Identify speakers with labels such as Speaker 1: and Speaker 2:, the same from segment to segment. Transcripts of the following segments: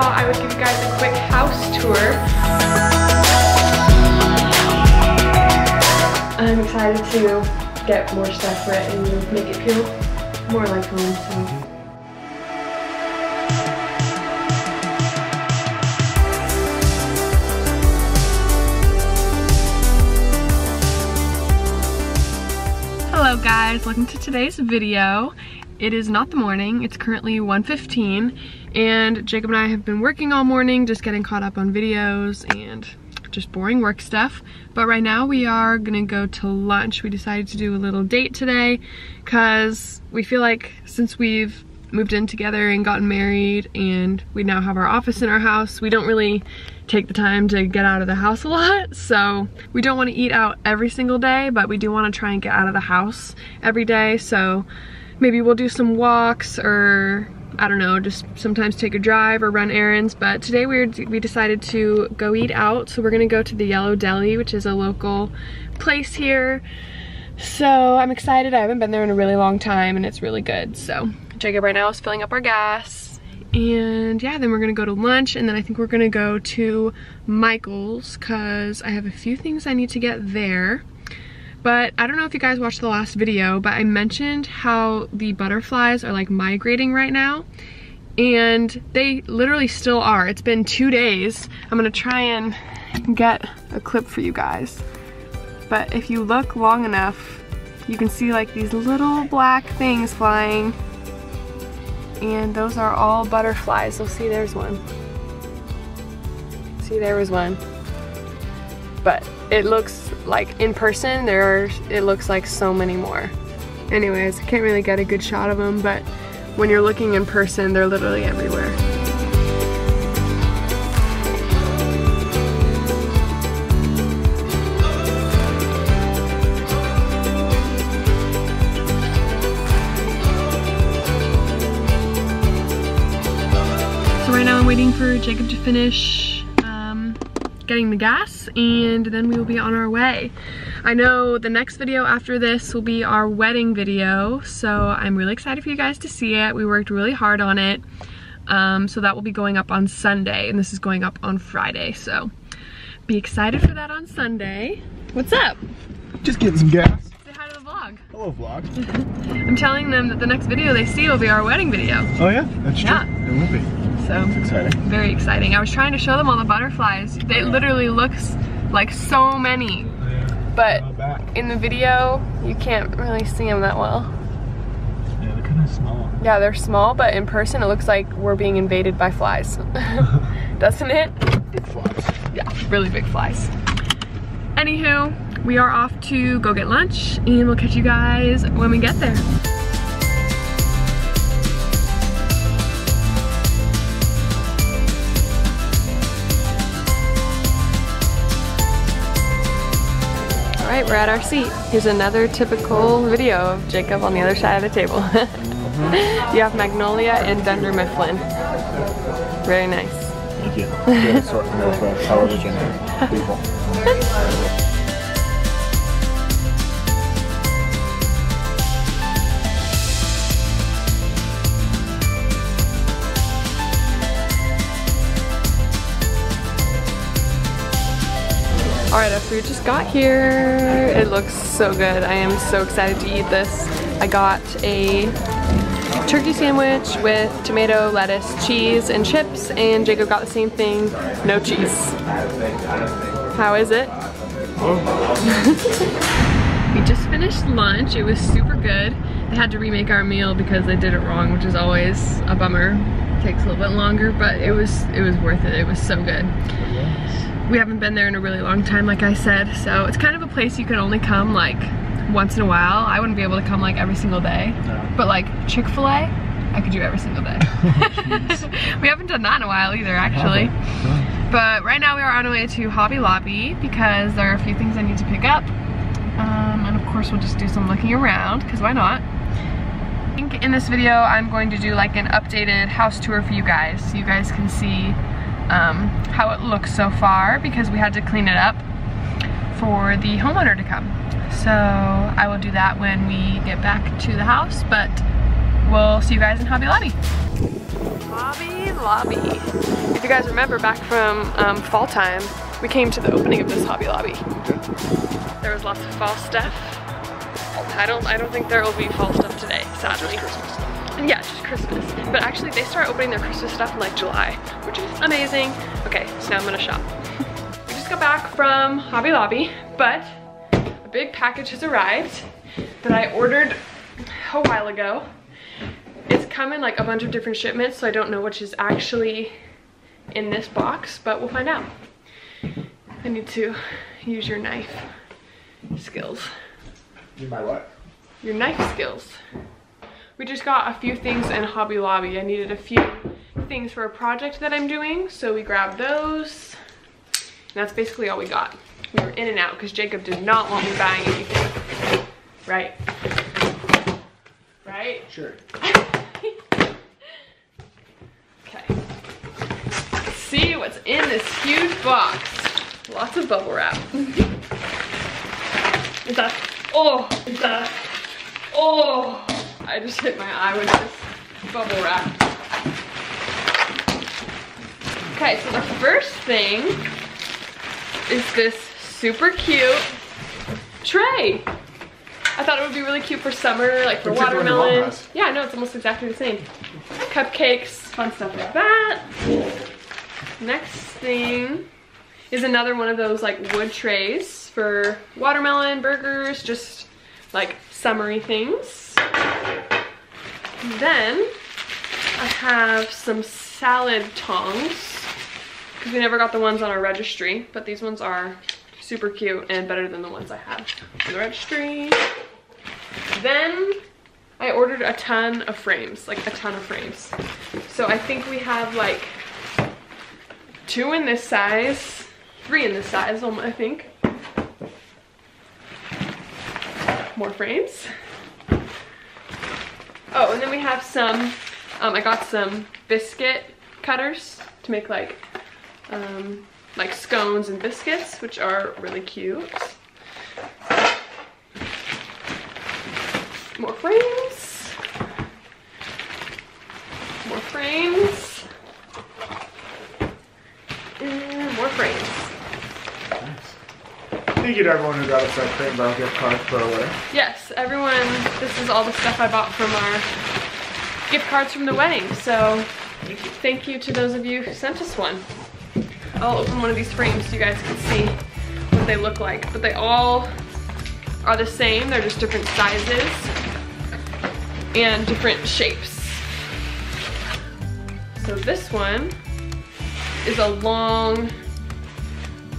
Speaker 1: thought I would give you guys a quick house tour. I'm excited to get more stuff for it and make it feel more like home. So. Hello guys, welcome to today's video. It is not the morning, it's currently 1.15 and Jacob and I have been working all morning just getting caught up on videos and just boring work stuff. But right now we are gonna go to lunch. We decided to do a little date today because we feel like since we've moved in together and gotten married and we now have our office in our house, we don't really take the time to get out of the house a lot. So we don't want to eat out every single day, but we do want to try and get out of the house every day. So maybe we'll do some walks or I don't know, just sometimes take a drive or run errands. But today we we decided to go eat out. So we're gonna go to the Yellow Deli, which is a local place here. So I'm excited. I haven't been there in a really long time and it's really good. So Jacob right now is filling up our gas. And yeah, then we're gonna go to lunch and then I think we're gonna go to Michael's because I have a few things I need to get there. But I don't know if you guys watched the last video, but I mentioned how the butterflies are like migrating right now. And they literally still are. It's been two days. I'm gonna try and get a clip for you guys. But if you look long enough, you can see like these little black things flying. And those are all butterflies. So see, there's one. See, there was one. But it looks like in person, there are, it looks like so many more. Anyways, I can't really get a good shot of them, but when you're looking in person, they're literally everywhere. So right now I'm waiting for Jacob to finish getting the gas and then we will be on our way. I know the next video after this will be our wedding video, so I'm really excited for you guys to see it. We worked really hard on it. Um, so that will be going up on Sunday and this is going up on Friday. So be excited for that on Sunday. What's up?
Speaker 2: Just getting some gas.
Speaker 1: Say hi to the vlog.
Speaker 2: Hello vlog.
Speaker 1: I'm telling them that the next video they see will be our wedding video.
Speaker 2: Oh yeah, that's true.
Speaker 1: Yeah.
Speaker 2: It will be.
Speaker 1: So
Speaker 2: um, exciting.
Speaker 1: very exciting. I was trying to show them all the butterflies. They literally looks like so many. But in the video, you can't really see them that well.
Speaker 2: Yeah, they're kind of small.
Speaker 1: Yeah, they're small, but in person it looks like we're being invaded by flies. Doesn't it?
Speaker 2: Big flies.
Speaker 1: Yeah, really big flies. Anywho, we are off to go get lunch and we'll catch you guys when we get there. We're at our seat. Here's another typical video of Jacob on the other side of the table. you have Magnolia and Dunder Mifflin. Very nice.
Speaker 2: Thank you. Good assortment of uh, television people.
Speaker 1: All right, our food just got here. It looks so good. I am so excited to eat this. I got a turkey sandwich with tomato, lettuce, cheese, and chips, and Jacob got the same thing, no cheese. How is it? we just finished lunch. It was super good. They had to remake our meal because they did it wrong, which is always a bummer. It takes a little bit longer, but it was it was worth it. It was so good we haven't been there in a really long time like I said. So it's kind of a place you can only come like once in a while. I wouldn't be able to come like every single day.
Speaker 2: No.
Speaker 1: but like Chick-fil-A I could do every single day. We haven't done that in a while either actually. but right now we are on our way to Hobby Lobby because there are a few things I need to pick up. Um, and of course we'll just do some looking around because why not? I think in this video I'm going to do like an updated house tour for you guys so you guys can see um, how it looks so far because we had to clean it up for the homeowner to come. So I will do that when we get back to the house, but we'll see you guys in Hobby Lobby. Hobby Lobby. If you guys remember back from um, fall time, we came to the opening of this Hobby Lobby. There was lots of fall stuff. I don't, I don't think there will be fall stuff today, sadly. Yeah, just Christmas. But actually, they start opening their Christmas stuff in like July, which is amazing. Okay, so now I'm gonna shop. we just got back from Hobby Lobby, but a big package has arrived that I ordered a while ago. It's come in like a bunch of different shipments, so I don't know which is actually in this box, but we'll find out. I need to use your knife skills.
Speaker 2: You my what?
Speaker 1: Your knife skills. We just got a few things in Hobby Lobby. I needed a few things for a project that I'm doing, so we grabbed those. And that's basically all we got. We were in and out because Jacob did not want me buying anything. Right? Right?
Speaker 2: Sure.
Speaker 1: Okay. Let's see what's in this huge box. Lots of bubble wrap. Is that, oh, is that, oh. I just hit my eye with this bubble wrap. Okay, so the first thing is this super cute tray. I thought it would be really cute for summer, like for
Speaker 2: Looks like the one your mom
Speaker 1: watermelon. Yeah, no, it's almost exactly the same. Cupcakes, fun stuff like that. Next thing is another one of those like wood trays for watermelon, burgers, just like summery things. Then I have some salad tongs because we never got the ones on our registry, but these ones are super cute and better than the ones I have on the registry. Then I ordered a ton of frames, like a ton of frames. So I think we have like two in this size, three in this size, I think. More frames. Oh, and then we have some, um, I got some biscuit cutters to make like, um, like scones and biscuits, which are really cute. More frames. More frames. And more frames.
Speaker 2: Thank you to everyone who got us that Crate Barrel gift card for away.
Speaker 1: Yes, everyone, this is all the stuff I bought from our gift cards from the wedding. So thank you to those of you who sent us one. I'll open one of these frames so you guys can see what they look like. But they all are the same, they're just different sizes and different shapes. So this one is a long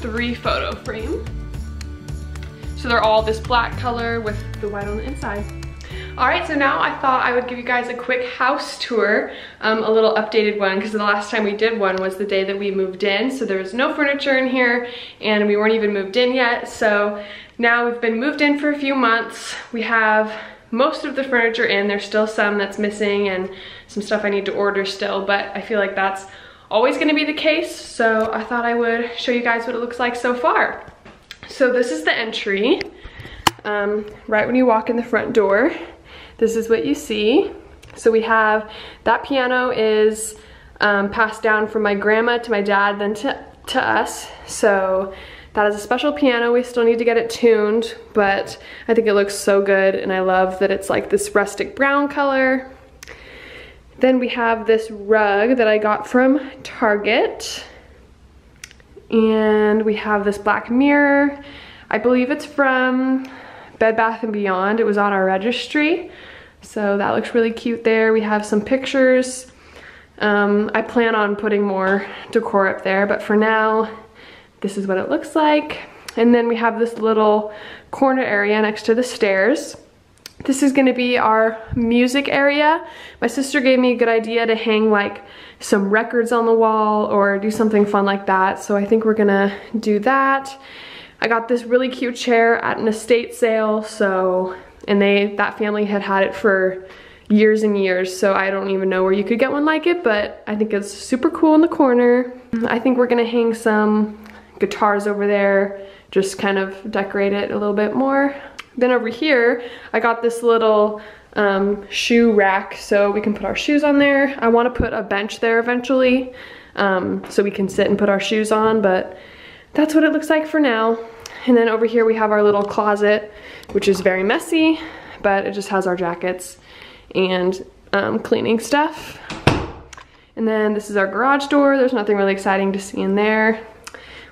Speaker 1: three photo frame. So they're all this black color with the white on the inside. All right, so now I thought I would give you guys a quick house tour, um, a little updated one, because the last time we did one was the day that we moved in, so there was no furniture in here, and we weren't even moved in yet, so now we've been moved in for a few months. We have most of the furniture in, there's still some that's missing and some stuff I need to order still, but I feel like that's always gonna be the case, so I thought I would show you guys what it looks like so far. So this is the entry, um, right when you walk in the front door. This is what you see. So we have, that piano is um, passed down from my grandma to my dad, then to, to us. So that is a special piano. We still need to get it tuned, but I think it looks so good and I love that it's like this rustic brown color. Then we have this rug that I got from Target. And we have this black mirror. I believe it's from Bed Bath & Beyond. It was on our registry. So that looks really cute there. We have some pictures. Um, I plan on putting more decor up there, but for now, this is what it looks like. And then we have this little corner area next to the stairs. This is gonna be our music area. My sister gave me a good idea to hang like some records on the wall or do something fun like that. So I think we're gonna do that. I got this really cute chair at an estate sale. So, and they, that family had had it for years and years. So I don't even know where you could get one like it, but I think it's super cool in the corner. I think we're gonna hang some guitars over there, just kind of decorate it a little bit more. Then over here, I got this little um, shoe rack so we can put our shoes on there. I wanna put a bench there eventually. um, so we can sit and put our shoes on, but that's what it looks like for now. And then over here we have our little closet, which is very messy, but it just has our jackets and um, cleaning stuff. And then this is our garage door. There's nothing really exciting to see in there.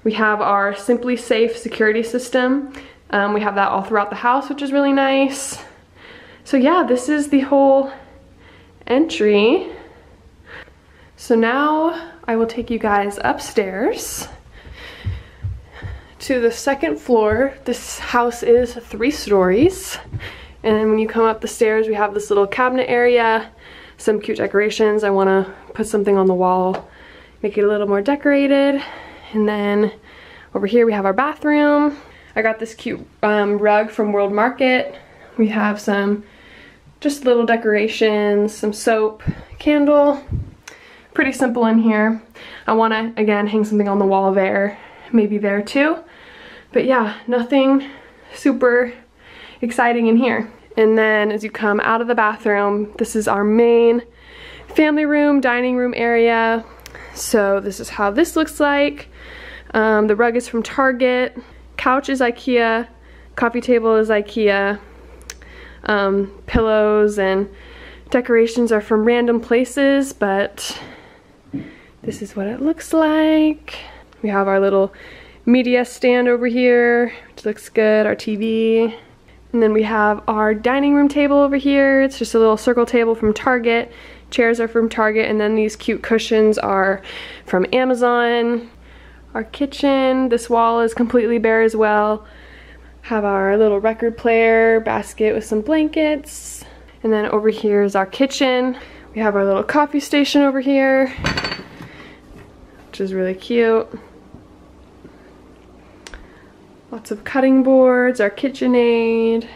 Speaker 1: We have our SimpliSafe security system. Um, we have that all throughout the house, which is really nice. So yeah, this is the whole entry. So now I will take you guys upstairs to the second floor. This house is three stories. And then when you come up the stairs, we have this little cabinet area, some cute decorations. I wanna put something on the wall, make it a little more decorated. And then over here we have our bathroom. I got this cute um, rug from World Market. We have some just little decorations, some soap, candle. Pretty simple in here. I wanna, again, hang something on the wall there, maybe there too. But yeah, nothing super exciting in here. And then as you come out of the bathroom, this is our main family room, dining room area. So this is how this looks like. Um, the rug is from Target. Couch is Ikea. Coffee table is Ikea. Um, pillows and decorations are from random places, but this is what it looks like. We have our little media stand over here, which looks good, our TV. And then we have our dining room table over here. It's just a little circle table from Target. Chairs are from Target, and then these cute cushions are from Amazon. Our kitchen, this wall is completely bare as well. Have our little record player, basket with some blankets. And then over here is our kitchen. We have our little coffee station over here, which is really cute. Lots of cutting boards, our KitchenAid,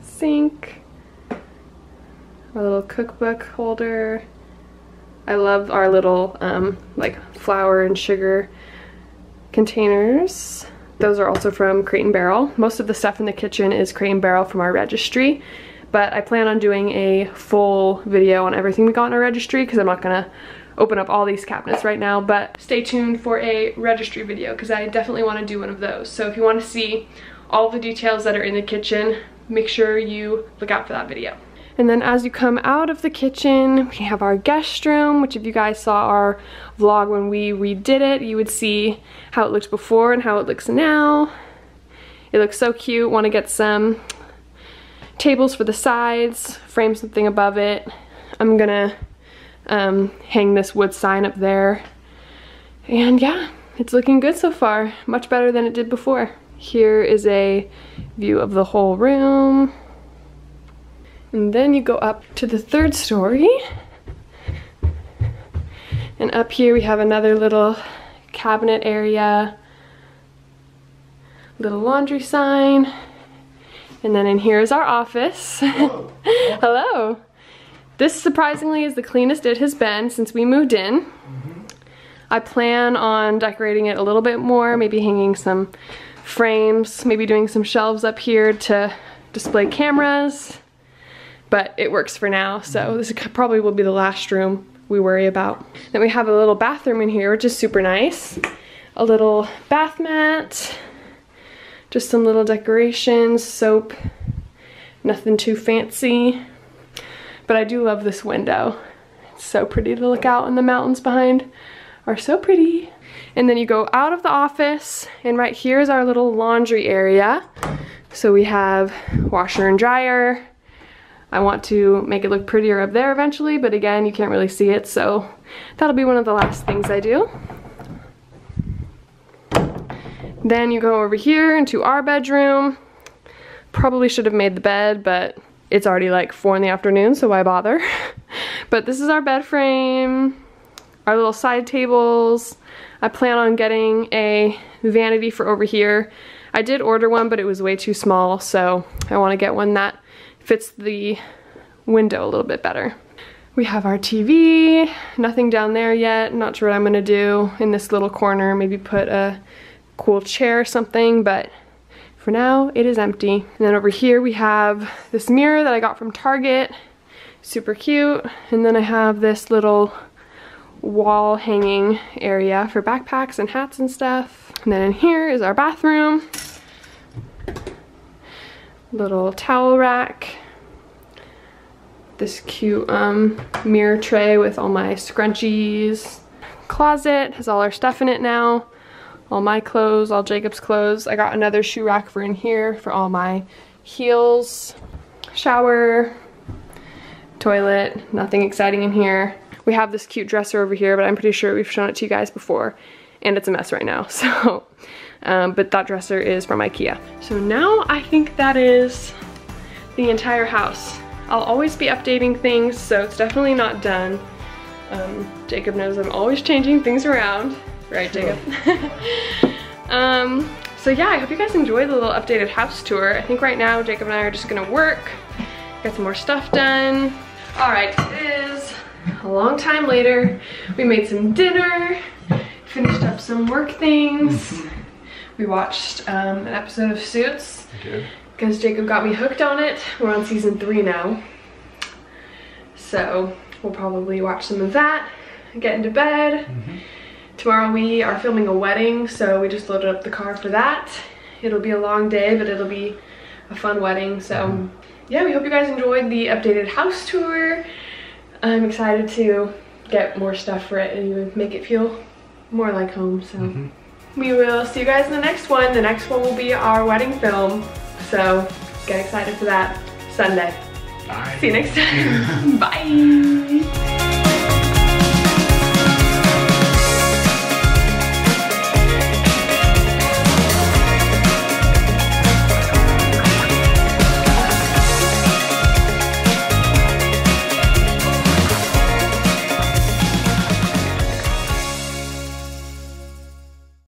Speaker 1: sink, our little cookbook holder. I love our little um, like flour and sugar containers. Those are also from Crate and Barrel. Most of the stuff in the kitchen is Crate and Barrel from our registry, but I plan on doing a full video on everything we got in our registry because I'm not gonna open up all these cabinets right now, but stay tuned for a registry video because I definitely want to do one of those. So if you want to see all the details that are in the kitchen, make sure you look out for that video. And then as you come out of the kitchen, we have our guest room, which if you guys saw our vlog when we redid it, you would see how it looked before and how it looks now. It looks so cute. Want to get some tables for the sides, frame something above it. I'm gonna um, hang this wood sign up there. And yeah, it's looking good so far. Much better than it did before. Here is a view of the whole room. And then you go up to the third story. And up here we have another little cabinet area, little laundry sign. And then in here is our office. Hello. Hello. This surprisingly is the cleanest it has been since we moved in. Mm -hmm. I plan on decorating it a little bit more, maybe hanging some frames, maybe doing some shelves up here to display cameras but it works for now. So mm-hmm. this probably will be the last room we worry about. Then we have a little bathroom in here, which is super nice. A little bath mat, just some little decorations, soap, nothing too fancy. But I do love this window. It's so pretty to look out and the mountains behind are so pretty. And then you go out of the office and right here is our little laundry area. So we have washer and dryer, I want to make it look prettier up there eventually, but again, you can't really see it, so that'll be one of the last things I do. Then you go over here into our bedroom. Probably should have made the bed, but it's already like four in the afternoon, so why bother? but this is our bed frame, our little side tables. I plan on getting a vanity for over here. I did order one, but it was way too small, so I want to get one that fits the window a little bit better. We have our TV, nothing down there yet. Not sure what I'm gonna do in this little corner. Maybe put a cool chair or something, but for now it is empty. And then over here we have this mirror that I got from Target. Super cute. And then I have this little wall hanging area for backpacks and hats and stuff. And then in here is our bathroom. Little towel rack. This cute um, mirror tray with all my scrunchies. Closet has all our stuff in it now. All my clothes, all Jacob's clothes. I got another shoe rack for in here for all my heels. Shower, toilet, nothing exciting in here. We have this cute dresser over here, but I'm pretty sure we've shown it to you guys before, and it's a mess right now, so. Um, but that dresser is from Ikea. So now I think that is the entire house. I'll always be updating things, so it's definitely not done. Um, Jacob knows I'm always changing things around. Right, Jacob? um, so yeah, I hope you guys enjoyed the little updated house tour. I think right now Jacob and I are just gonna work, get some more stuff done. All right, it is a long time later. We made some dinner, finished up some work things. We watched um, an episode of Suits. Because Jacob got me hooked on it. We're on season three now. So we'll probably watch some of that, get into bed. Mm -hmm. Tomorrow we are filming a wedding, so we just loaded up the car for that. It'll be a long day, but it'll be a fun wedding. So mm -hmm. yeah, we hope you guys enjoyed the updated house tour. I'm excited to get more stuff for it and make it feel more like home. So mm -hmm. We will see you guys in the next one. The next one will be our wedding film. So get excited for that Sunday.
Speaker 2: Bye.
Speaker 1: See you next time. Bye.